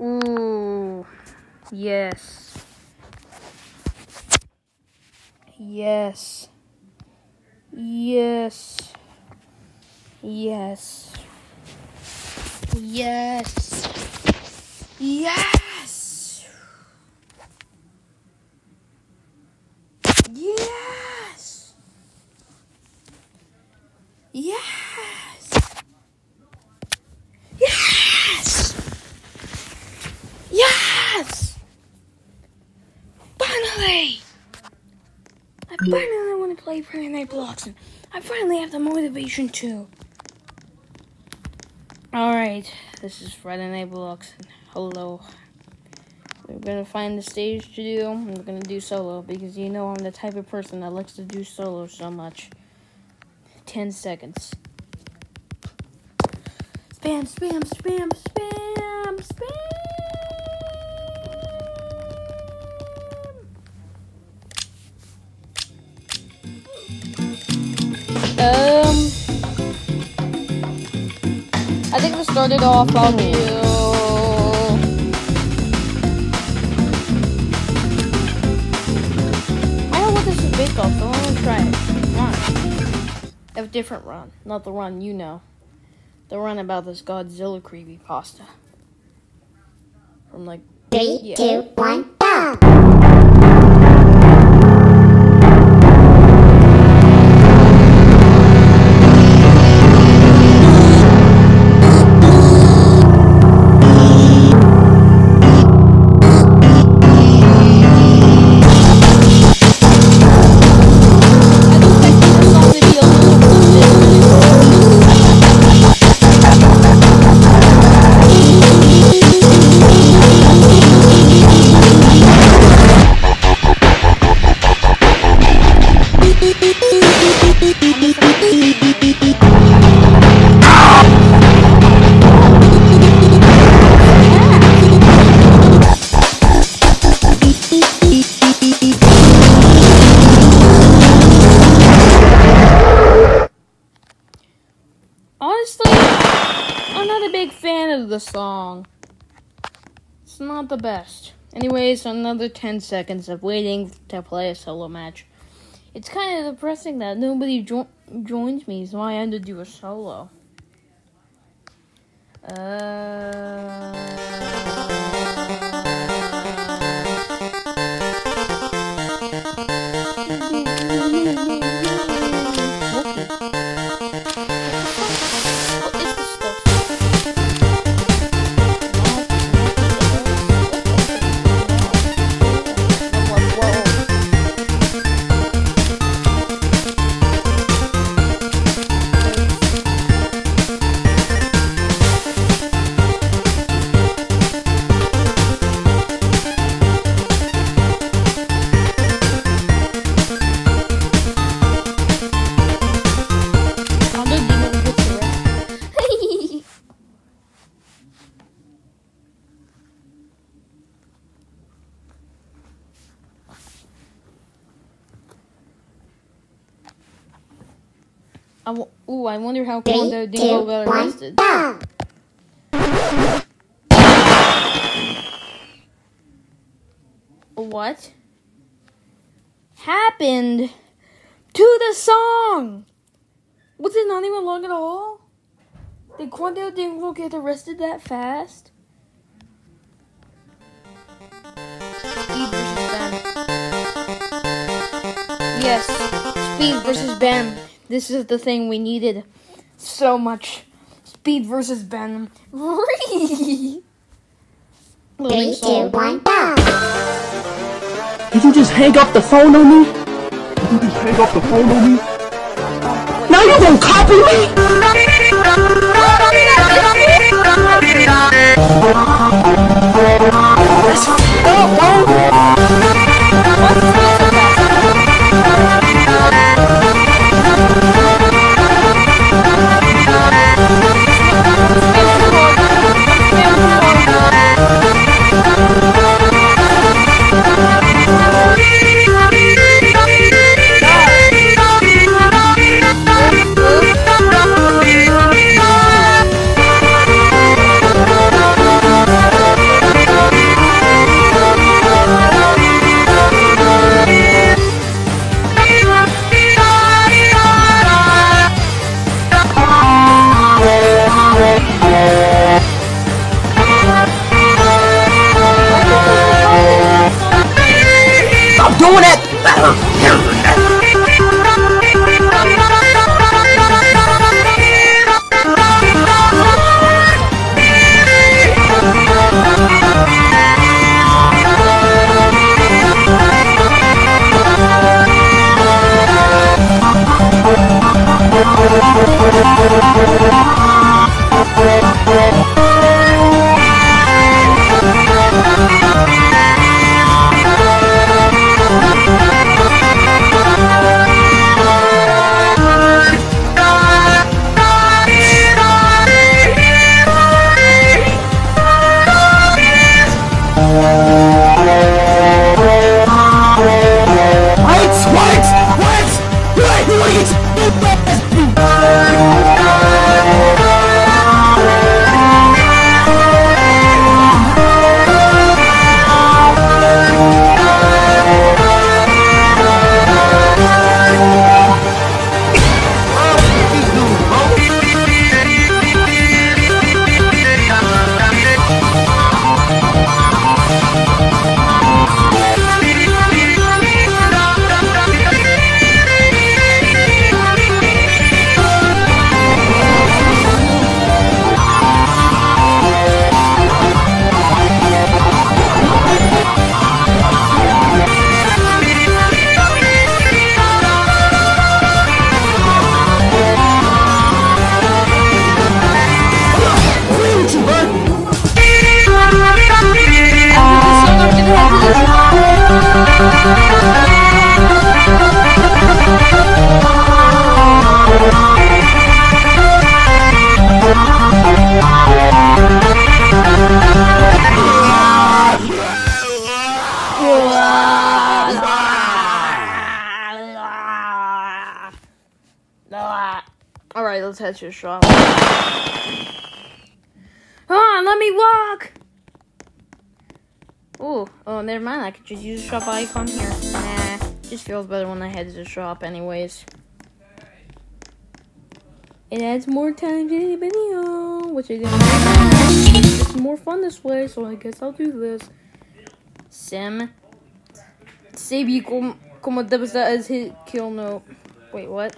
Ooh. Yes. Yes. Yes. Yes. Yes. Yes. Yes. Yes. Yes. Yes. Finally. I want to play Friday Night Blocks. And I finally have the motivation to. Alright, this is Friday Night Blocks. Hello. We're gonna find the stage to do, we're gonna do solo because you know I'm the type of person that likes to do solo so much. 10 seconds. Spam, spam, spam, spam, I think we started off. I'll do. I don't know what this is based off, so I'm gonna try it. Run. A different run, not the run you know. The run about this Godzilla creepy pasta. From like Three, Yeah. two, one, go! Honestly, I'm not a big fan of the song. It's not the best. Anyways, another 10 seconds of waiting to play a solo match. It's kind of depressing that nobody jo- joins me, so I had to do a solo. Uh... I w- ooh, I wonder how Quandale Dingle got arrested. What happened to the song? Was it not even long at all? Did Quandale Dingle get arrested that fast? Speed versus Ben. Yes, Speed versus Ben. This is the thing we needed so much. Speed versus Ben. Loading Three, two, song. one, go! Did you just hang up the phone on me? Did you just hang up the phone on me? Now you gonna copy me? Alright, let's head to the shop. Come on, let me walk! Ooh, oh, never mind. I could just use the shop icon here. Nah, just feels better when I head to the shop, anyways. It adds more time to the video, which is It's more fun this way, so I guess I'll do this. Sim. Sabi como, como deve estar as hit kill note. Wait, what?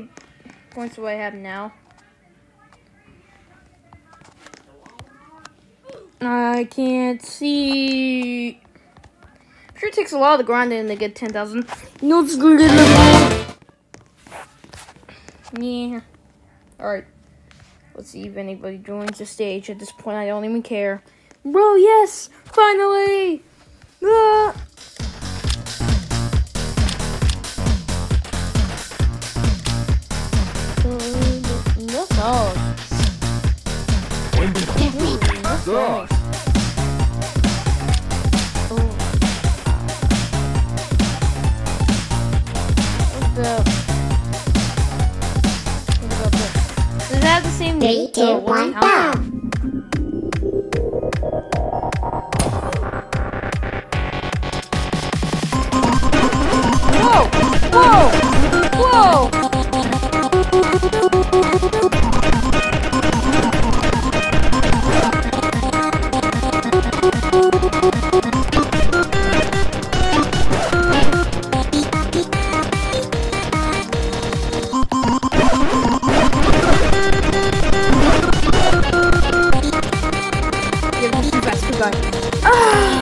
Many points do I have now? I can't see. Sure it takes a lot of grinding to get 10,000. No, it's good. Yeah. Alright. Let's see if anybody joins the stage. At this point, I don't even care. Bro, yes! Finally! Ah! What's the... What about this? Have the same... Three, two, oh, what's one, go! Whoa! Whoa!